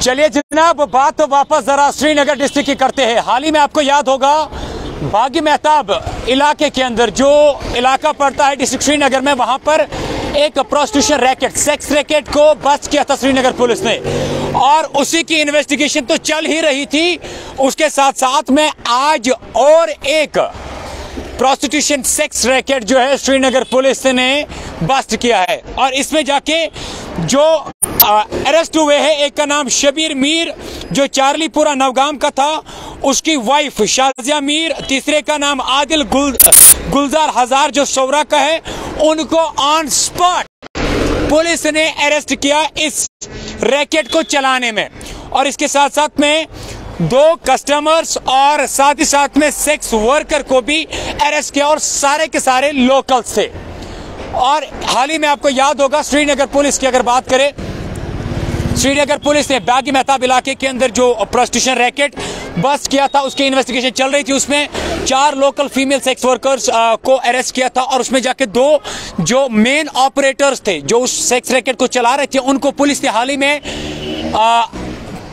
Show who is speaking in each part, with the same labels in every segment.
Speaker 1: चलिए जनाब, बात तो वापस जरा श्रीनगर डिस्ट्रिक्ट की करते हैं। हाल ही में आपको याद होगा, बागी मेहताब इलाके के अंदर जो इलाका पड़ता है डिस्ट्रिक्ट श्रीनगर में, वहाँ पर एक प्रोस्टिट्यूशन रैकेट सेक्स रैकेट को बच किया था श्रीनगर पुलिस ने। और उसी की इन्वेस्टिगेशन तो चल ही रही थी। उसके साथ साथ में आज और एक प्रोस्टिट्यूशन सेक्स रैकेट जो है श्रीनगर पुलिस ने बस्ट किया है। और इसमें जाके जो अरेस्ट हुए हैं, एक का नाम शबीर मीर, जो चार्लीपुरा नवगाम का था, उसकी वाइफ शाजिया मीर, तीसरे का नाम आदिल गुल, गुलजार हज़ार, जो सौरा का है, उनको ऑन स्पॉट पुलिस ने अरेस्ट किया इस रैकेट को चलाने में। और इसके साथ साथ में दो कस्टमर्स और साथ ही साथ में सेक्स वर्कर को भी अरेस्ट किया और सारे के सारे लोकल्स थे। और हाल ही में आपको याद होगा, श्रीनगर पुलिस की अगर बात करें, श्रीनगर पुलिस ने बागी मेहताब इलाके के अंदर जो प्रोस्टिट्यूशन रैकेट बस किया था, उसकी इन्वेस्टिगेशन चल रही थी। उसमें चार लोकल फीमेल सेक्स वर्कर्स को अरेस्ट किया था और उसमें जाके दो जो मेन ऑपरेटर्स थे, जो उस सेक्स रैकेट को चला रहे थे, उनको पुलिस ने हाल ही में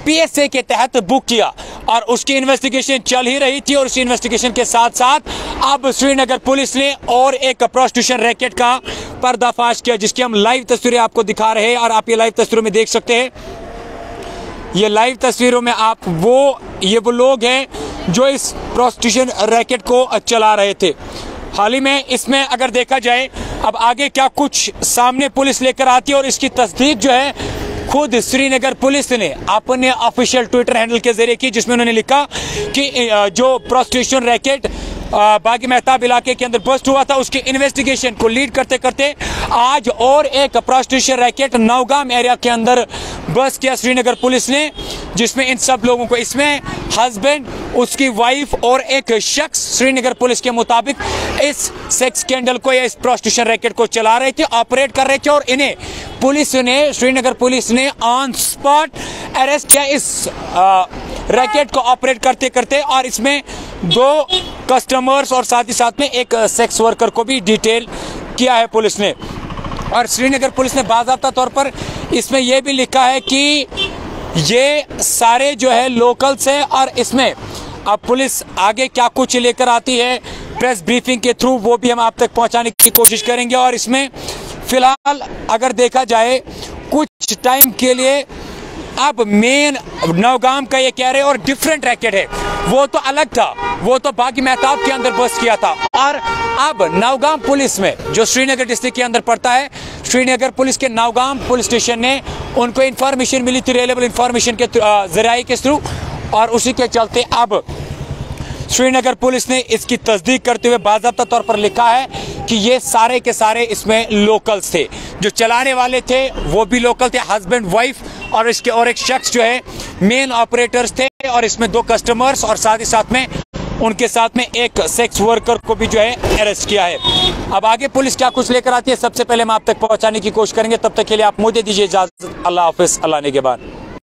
Speaker 1: पीएसए के तहत बुक किया और उसकी इन्वेस्टिगेशन चल ही रही थी और उस इन्वेस्टिगेशन के साथ साथ अब श्रीनगर पुलिस ने और एक प्रोस्टिट्यूशन रैकेट का पर्दाफाश किया, जिसकी हम लाइव तस्वीरें आपको दिखा रहे हैं और आप ये लाइव तस्वीरों में देख सकते हैं। ये लाइव तस्वीरों में आप वो, ये वो लोग हैं जो इस प्रोस्टिट्यूशन रैकेट को चला रहे थे। हाल ही में इसमें अगर देखा जाए, अब आगे क्या कुछ सामने पुलिस लेकर आती है और इसकी तस्दीक जो है खुद श्रीनगर पुलिस ने अपने ऑफिशियल ट्विटर हैंडल के ज़रिए की, जिसमें उन्होंने लिखा कि जो प्रोस्टिट्यूशन रैकेट बागी मेहताब इलाके के अंदर बस्ट हुआ था, उसकी इन्वेस्टिगेशन को लीड करते करते आज और एक प्रोस्टिट्यूशन रैकेट नवगाम एरिया के अंदर बस किया श्रीनगर पुलिस ने, जिसमें इन सब लोगों को, इसमें हस्बैंड उसकी वाइफ और एक शख्स श्रीनगर पुलिस के मुताबिक इस सेक्स कैंडल को या इस प्रोस्टिट्यूशन रैकेट को चला रहे थे ऑपरेट कर रहे थे और इन्हें पुलिस ने, श्रीनगर पुलिस ने ऑन स्पॉट अरेस्ट किया इस रैकेट को ऑपरेट करते करते और इसमें दो कस्टमर्स और साथ ही साथ में एक सेक्स वर्कर को भी डिटेल किया है पुलिस ने। और श्रीनगर पुलिस ने बाजाबता तौर पर इसमें यह भी लिखा है कि ये सारे जो है लोकल्स है और इसमें अब पुलिस आगे क्या कुछ लेकर आती है, प्रेस ब्रीफिंग के थ्रू वो भी हम आप तक पहुँचाने की कोशिश करेंगे। और इसमें फ़िलहाल अगर देखा जाए, कुछ टाइम के लिए अब मेन नवगाम का ये कह रहे और डिफरेंट रैकेट है। वो तो अलग था, वो तो बागी मेहताब के अंदर बस किया था। और अब नवगाम पुलिस में, जो श्रीनगर डिस्ट्रिक्ट के अंदर पड़ता है, श्रीनगर पुलिस के नवगाम पुलिस स्टेशन ने उनको इन्फॉर्मेशन मिली थी रेलेबल इन्फॉर्मेशन के ज़रिए के थ्रू, और उसी के चलते अब श्रीनगर पुलिस ने इसकी तस्दीक करते हुए बाजाबता तौर पर लिखा है कि ये सारे के सारे इसमें लोकल्स थे। जो चलाने वाले थे, वो भी लोकल थे हस्बैंड वाइफ और इसके और एक शख्स जो है मेन ऑपरेटर्स थे और इसमें दो कस्टमर्स और साथ ही साथ में उनके साथ में एक सेक्स वर्कर को भी जो है अरेस्ट किया है। अब आगे पुलिस क्या कुछ लेकर आती है, सबसे पहले हम आप तक पहुँचाने की कोशिश करेंगे। तब तक के लिए आप मुझे दीजिए इजाज़त। अल्लाह हाफिज, अल्लाह बाद।